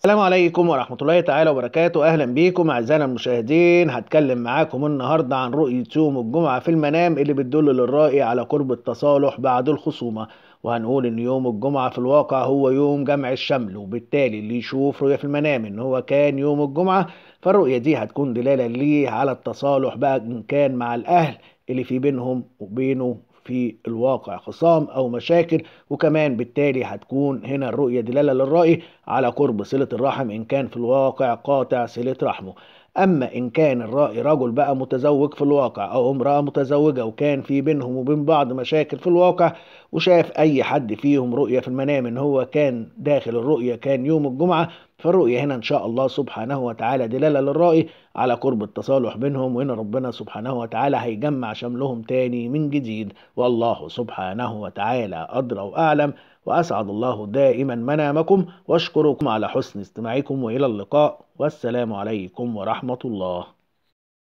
السلام عليكم ورحمة الله تعالى وبركاته. أهلا بيكم أعزائنا المشاهدين. هتكلم معاكم النهاردة عن رؤية يوم الجمعة في المنام اللي بتدل للرائي على قرب التصالح بعد الخصومة. وهنقول إن يوم الجمعة في الواقع هو يوم جمع الشمل وبالتالي اللي يشوف رؤية في المنام إن هو كان يوم الجمعة فالرؤية دي هتكون دلالة ليه على التصالح بقى إن كان مع الأهل اللي في بينهم وبينه في الواقع خصام أو مشاكل وكمان بالتالي هتكون هنا الرؤية دلالة للرأي على قرب صلة الرحم إن كان في الواقع قاطع صلة رحمه. أما إن كان الرأي رجل بقى متزوج في الواقع أو امرأة متزوجة وكان في بينهم وبين بعض مشاكل في الواقع وشاف أي حد فيهم رؤية في المنام إن هو كان داخل الرؤية كان يوم الجمعة فالرؤية هنا إن شاء الله سبحانه وتعالى دلالة للرأي على قرب التصالح بينهم وإن ربنا سبحانه وتعالى هيجمع شملهم تاني من جديد. والله سبحانه وتعالى أدرى وأعلم. وأسعد الله دائما منامكم. واشكركم على حسن استماعكم. وإلى اللقاء. والسلام عليكم ورحمة الله.